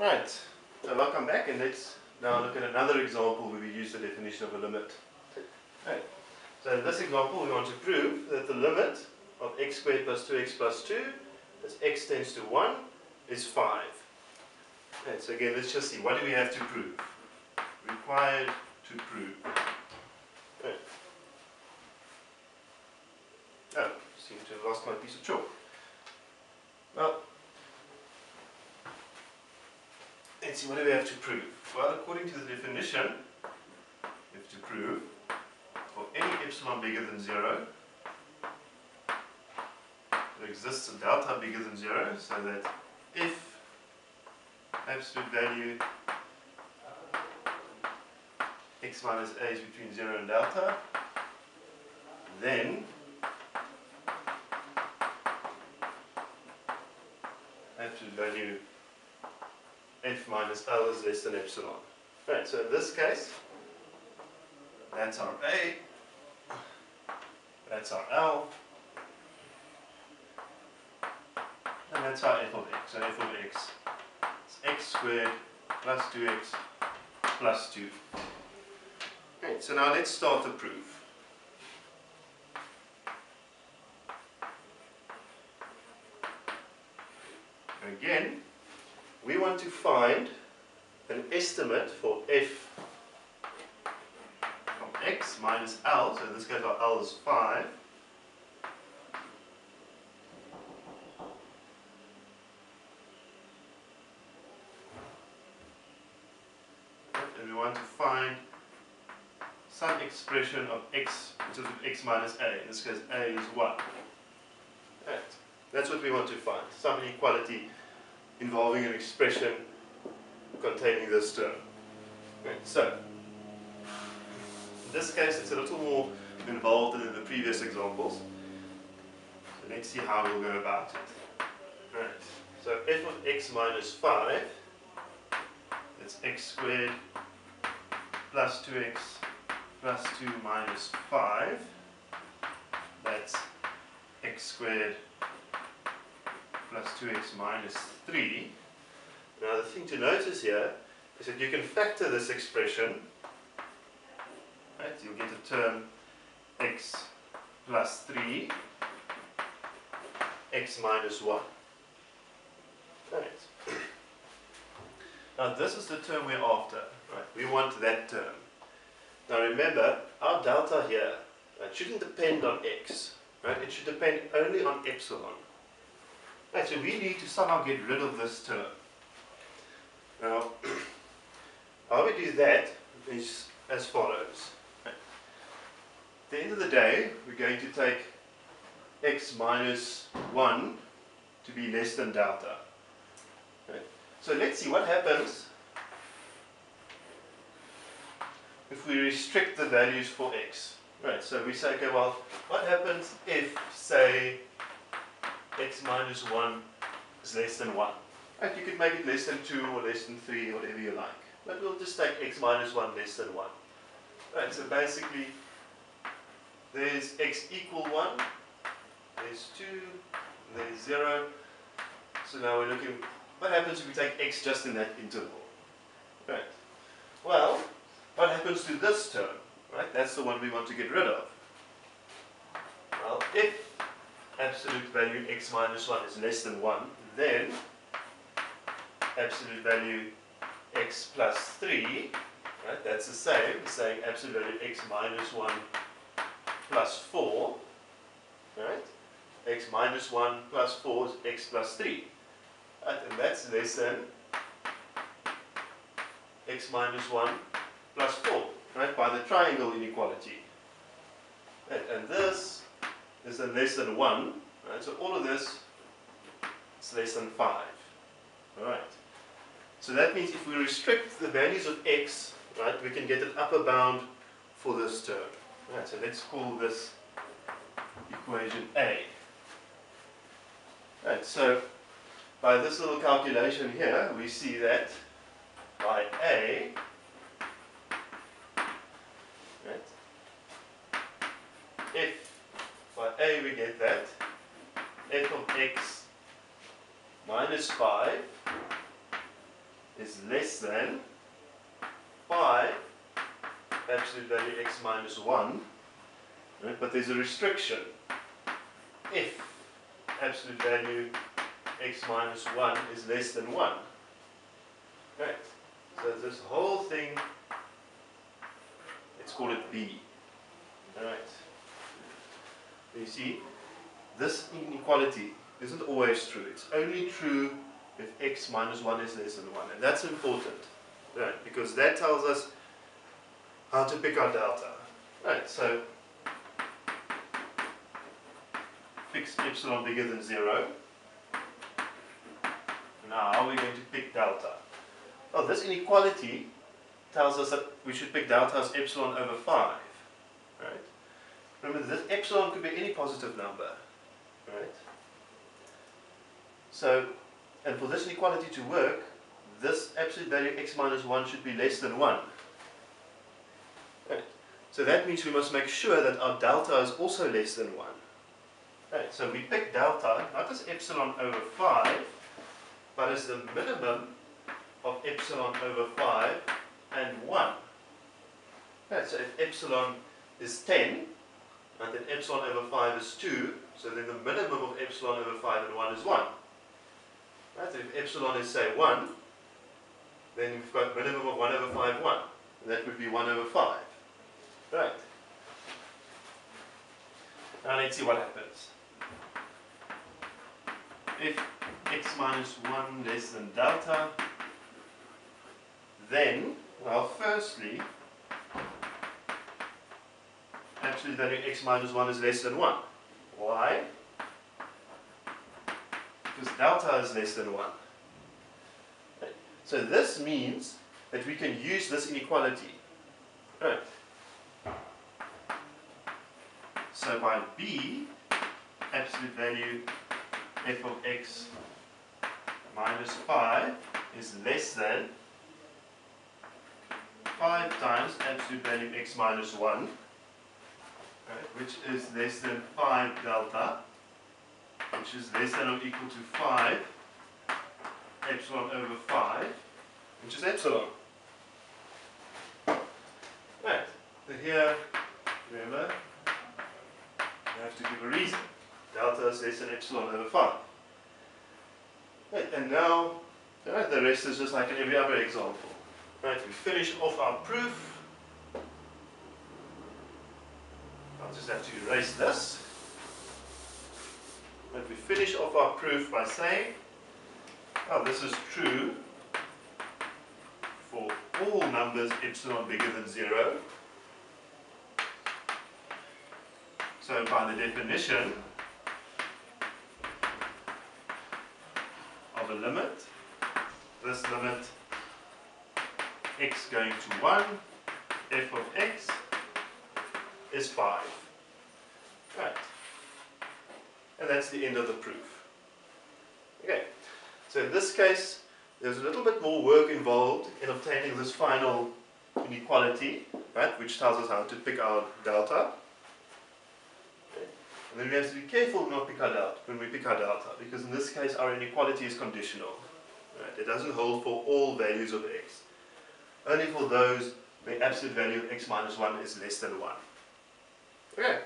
Right, so welcome back and let's now look at another example where we use the definition of a limit. Right. So in this example we want to prove that the limit of x squared plus 2x plus 2 as x tends to 1 is 5. Right, so again let's just see, what do we have to prove? Required to prove. Right. Oh, seem to have lost my piece of chalk. Well, let's see, what do we have to prove? Well, according to the definition, we have to prove for any epsilon bigger than 0, there exists a delta bigger than 0, so that if absolute value x minus a is between 0 and delta, then absolute value f minus L is less than epsilon. Right, so in this case, that's our A, that's our L, and that's our f of x. So f of x is x squared plus 2x plus 2. Right, so now let's start the proof. Again, we want to find an estimate for f of x minus L, so in this case our L is 5. And we want to find some expression of x, which is x minus a. In this case, a is 1. Right. That's what we want to find, some inequality involving an expression containing this term. So, in this case it's a little more involved than in the previous examples. So let's see how we'll go about it. Right. So f of x minus 5, that's x squared plus 2x plus 2 minus 5, that's x squared plus 2x minus 3. Now the thing to notice here is that you can factor this expression, right? You'll get a term x plus 3, x minus 1. Right. Now this is the term we're after, right? We want that term. Now remember, our delta here right, shouldn't depend on x, right? It should depend only on epsilon. Right, so we need to somehow get rid of this term. Now, how we do that is as follows. At the end of the day, we're going to take x minus 1 to be less than delta. Right. So let's see what happens if we restrict the values for x. Right, so we say, okay, well, what happens if, say, x minus 1 is less than 1. And you could make it less than 2 or less than 3, whatever you like. But we'll just take x minus 1 less than 1. Right, so basically, there's x equal 1, there's 2, there's 0. So now we're looking, what happens if we take x just in that interval? Right. Well, what happens to this term? Right, that's the one we want to get rid of. Well, if absolute value x minus 1 is less than 1, then absolute value x plus 3, right, that's the same, saying absolute value x minus 1 plus 4, right, x minus 1 plus 4 is x plus 3, right, and that's less than x minus 1 plus 4, right, by the triangle inequality. And this is then less than 1, right? So all of this is less than 5. Alright. So that means if we restrict the values of x, right, we can get an upper bound for this term. Right, so let's call this equation A. Right, so by this little calculation here, we see that by A, right, if we get that f of x minus 5 is less than 5 absolute value x minus 1, right? but there's a restriction. If absolute value x minus 1 is less than 1. Right. So this whole thing, let's call it b. Alright. You see, this inequality isn't always true. It's only true if x minus 1 is less than 1. And that's important, right? Because that tells us how to pick our delta. Right, so fix epsilon bigger than 0. Now, how are we going to pick delta? Well, this inequality tells us that we should pick delta as epsilon over 5. Epsilon could be any positive number. Right? So, and for this inequality to work, this absolute value x minus 1 should be less than 1. Right. So that means we must make sure that our delta is also less than 1. Right. So we pick delta not as epsilon over 5, but as the minimum of epsilon over 5 and 1. Right. So if epsilon is 10, and then epsilon over 5 is 2, so then the minimum of epsilon over 5 and 1 is 1. Right? So if epsilon is say 1, then we've got minimum of 1 over 5, 1. And that would be 1 over 5. Right. Now let's see what happens. If x minus 1 less than delta, then, well, firstly, absolute value x minus 1 is less than 1. Why? Because delta is less than 1. So this means that we can use this inequality. Right. So by b, absolute value f of x minus 5 is less than 5 times absolute value x minus 1, which is less than 5 delta, which is less than or equal to 5 epsilon over 5, which is epsilon. Right, so here, remember, you have to give a reason. Delta is less than epsilon over 5. Right, and now, right, the rest is just like in every other example. Right, we finish off our proof. I'll just have to erase this. Right, we finish off our proof by saying, oh, this is true for all numbers epsilon bigger than 0. So by the definition of a limit, this limit x going to 1, f of x is 5. Right. And that's the end of the proof. Okay, so in this case, there's a little bit more work involved in obtaining this final inequality, right, which tells us how to pick our delta. And then we have to be careful not pick our delta when we pick our delta, because in this case our inequality is conditional. Right? It doesn't hold for all values of x. Only for those where absolute value of x minus 1 is less than 1. Okay.